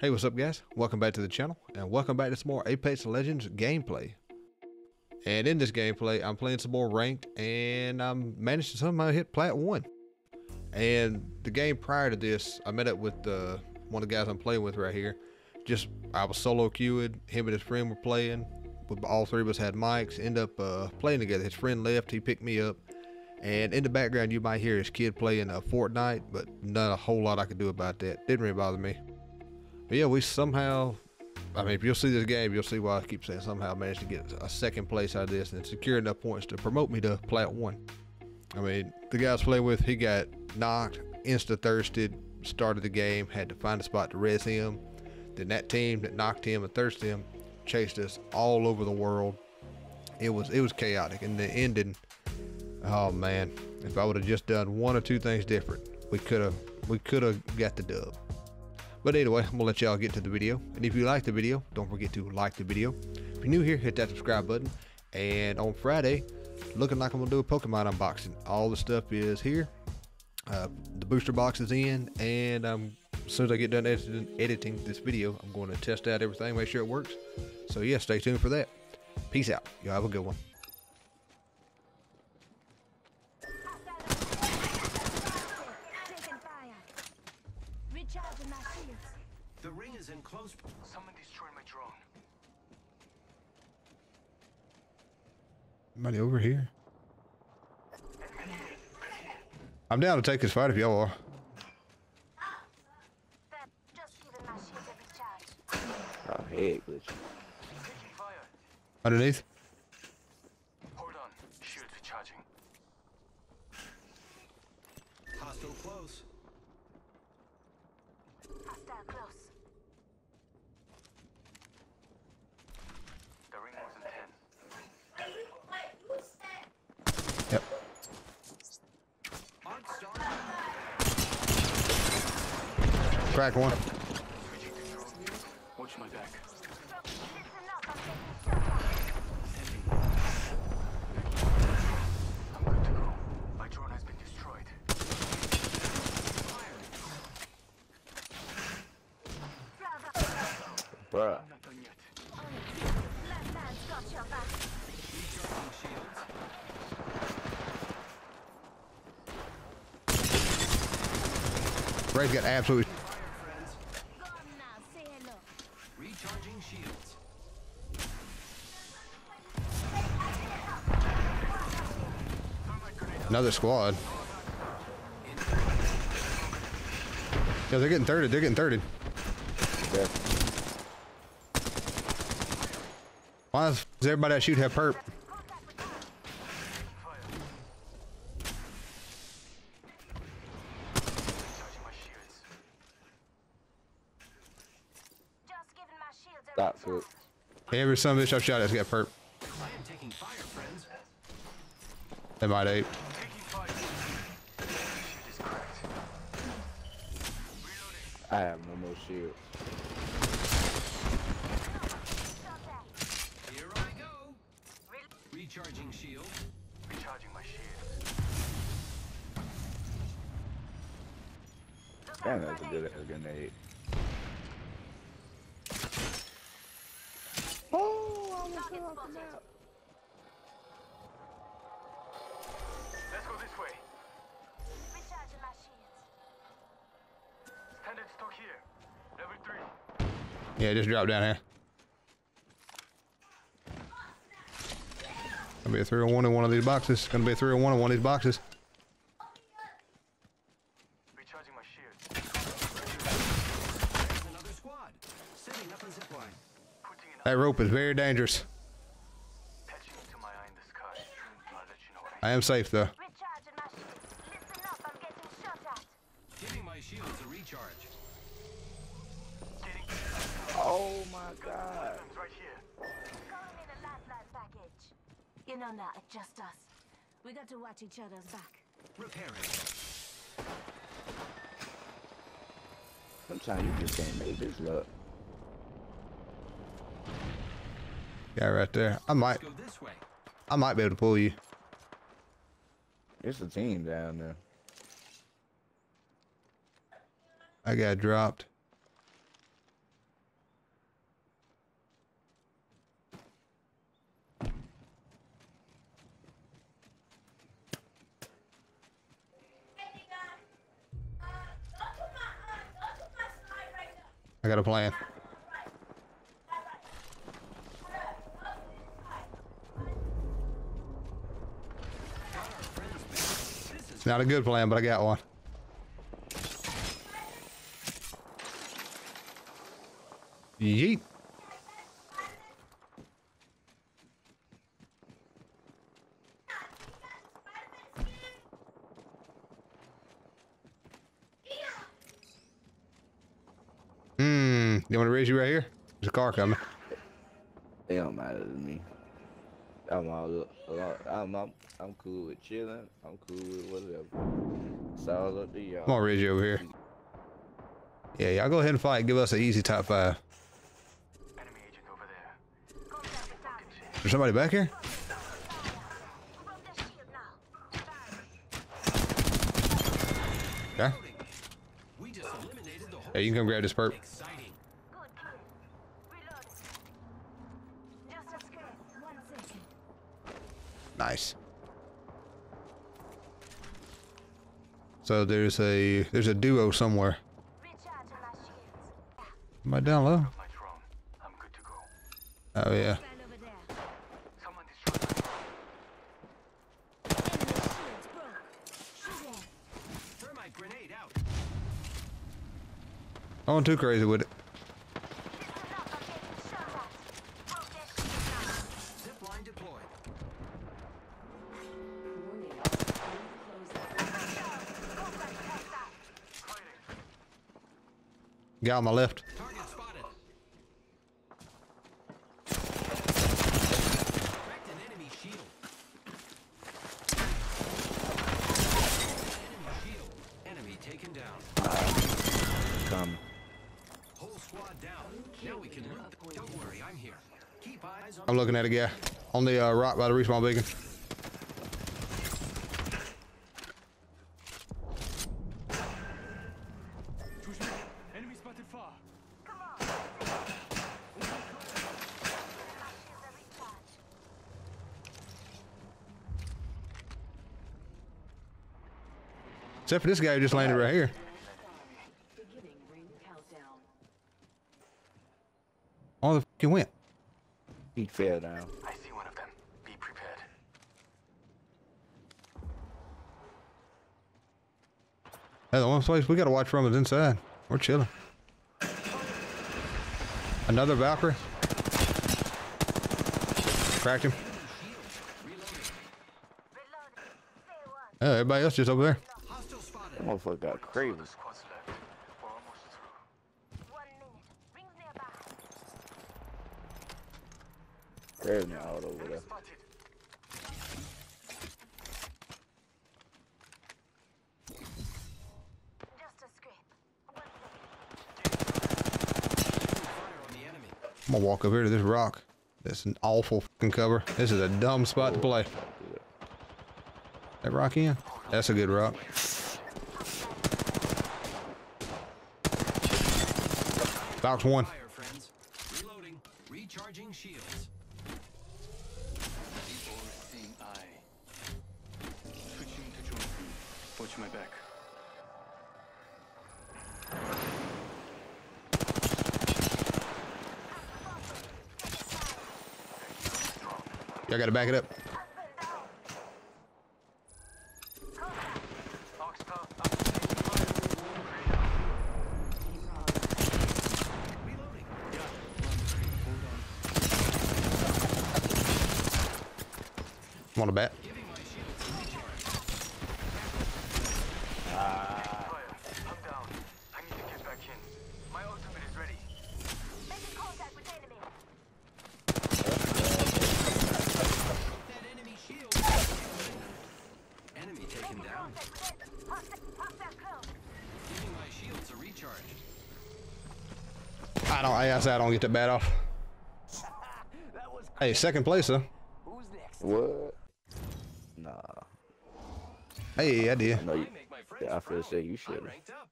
Hey, what's up guys? Welcome back to the channel and welcome back to some more Apex Legends gameplay. And in this gameplay, I'm playing some more ranked and I'm managed to somehow hit plat 1. And the game prior to this, I met up with uh, one of the guys I'm playing with right here. Just, I was solo queued, him and his friend were playing. All three of us had mics, end up uh, playing together. His friend left, he picked me up. And in the background, you might hear his kid playing a uh, Fortnite, but not a whole lot I could do about that. Didn't really bother me. Yeah, we somehow, I mean, if you'll see this game, you'll see why I keep saying somehow managed to get a second place out of this and secure enough points to promote me to plat one. I mean, the guys play with, he got knocked, insta thirsted, started the game, had to find a spot to res him. Then that team that knocked him and thirsted him chased us all over the world. It was it was chaotic, and the ending. Oh man, if I would have just done one or two things different, we could have we could have got the dub. But anyway, I'm gonna let y'all get to the video. And if you like the video, don't forget to like the video. If you're new here, hit that subscribe button. And on Friday, looking like I'm gonna do a Pokemon unboxing. All the stuff is here. Uh, the booster box is in, and um, as soon as I get done editing, editing this video, I'm going to test out everything, make sure it works. So yeah, stay tuned for that. Peace out. Y'all have a good one. The ring is in close. Someone destroyed my drone. Somebody over here. I'm down to take this fight if y'all are. Oh, heck, glitch. Underneath? Hold on. Shields recharging. Hostile close. Hostile close. Crack one. Switching to drone. Watch my back. I'm taking shot I'm good to go. My drone has been destroyed. Bruh. I'm not done yet. Last man's got your back. Recharging shields. Ray's got absolutely. Another squad. Yeah, they're getting thirded. They're getting thirded. Yeah. Why does everybody I shoot have perp? Recharging my shields. Just giving my shields a Stop recharge. it. Every son of a bitch I've shot has got perp. I am taking fire, friends. They might ape. Taking fire. Shield is cracked. Reloading. I have no more shields. Here I go. Recharging shield. Recharging my shield. Damn, that's a good ass grenade. Oh, I almost fell off the map. Let's go this way. Yeah, just drop down here. Gonna be a 301 in one of these boxes. Gonna be a 301 in one of these boxes. Recharging my shield. Another squad. Setting up a zipline. Putting in That rope is very dangerous. patching into my eye in the sky. I'll let you know what I I am safe though. Recharging my shields. Listen up, I'm getting shot at. Giving my shields a recharge. Getting Oh my god. items right here. Calling in a lifeline package. You know not, it's just us. We got to watch each other's back. Repairing. Sometimes you just can't make this look. Yeah, right there. I might, go this way. I might be able to pull you. It's a team down there. I got dropped. I got a plan. Not a good plan, but I got one. Yeet. You want to raise you right here? There's a car coming. It don't matter to me. I'm all, I'm, I'm, I'm cool with chilling. I'm cool with whatever. It's all up to y'all. I'm gonna raise you over here. Yeah, y'all go ahead and fight. Give us an easy top five. Enemy agent over there. Contact with target. There's somebody back here? From the shield now. Okay. We just eliminated the whole Hey, you can come grab this perp. exciting. Good kill. Reloading. Just a script. One second. Nice. So there's a there's a duo somewhere. Am I down low? Oh yeah. I wasn't too crazy with it. Listen up. I'm getting shot at. Broke their shield now. Zip line deployed. Contact hostile. Guy on my left. Target spotted. Cracked an enemy shield. Enemy shield. Enemy taken down. Come. Whole squad down. Now we can on my left. I'm here. Keep eyes on I'm looking at a guy on the uh, rock by the respawn beacon. Spotted far. Come on. My shields are recharged. Except for this guy who just landed right here. Beginning ring countdown. Oh, the f- he went. He fell down. I see one of them. Be prepared. Hey, the one place we gotta watch from is inside. We're chilling. Another Valkyrie. Cracked him. Oh, everybody else just over there. That motherfucker got crazy. Nearby. Crazy out over there. Spotted. Just a scrape. One second. Fire on the enemy. I'm gonna walk over here to this rock. That's an awful fucking cover. This is a dumb spot to play. That rock in? That's a good rock. Box one. Fire, friends. Reloading. Recharging shields. Before seeing eye. Switching to joint view. Watch my back. Y'all gotta back it up. Reloading. I'm on the bat. Giving my shields a recharge. I'm down. I need to get back in. My ultimate is ready. Making contact with enemy. That enemy shield. Enemy taken down. Contact with enemy. Hostile, hostile close. Giving my shields a recharge. I don't. I say I don't get that bat off. Hey, second place, huh? What? Nah. Hey, I did. No, you, I make my yeah, I feel proud. say you should. ranked up.